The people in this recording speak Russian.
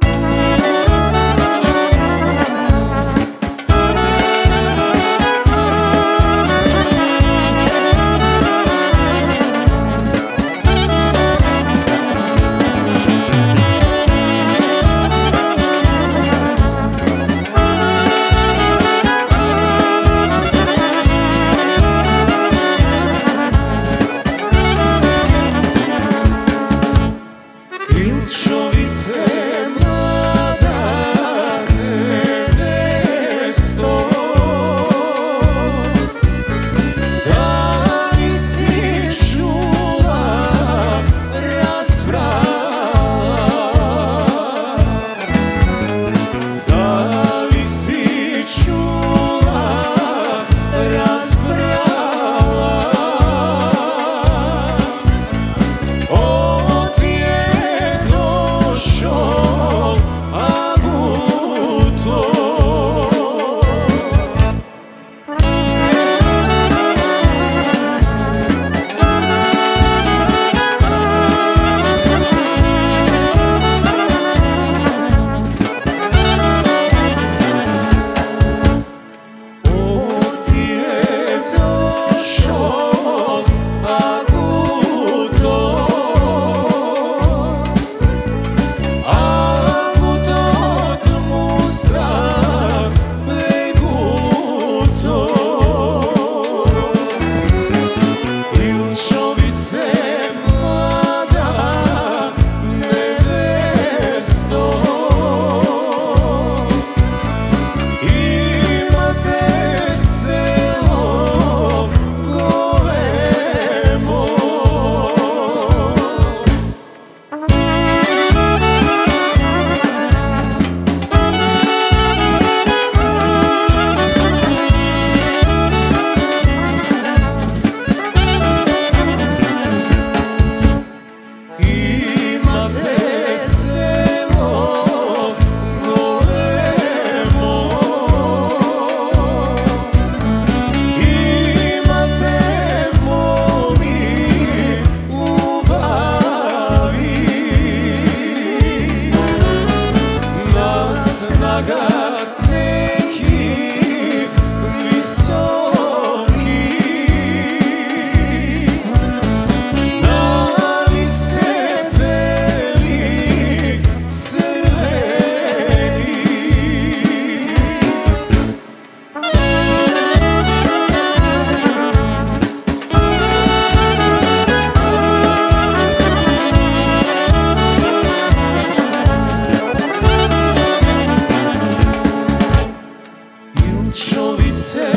Bye. Saga. Чоловіце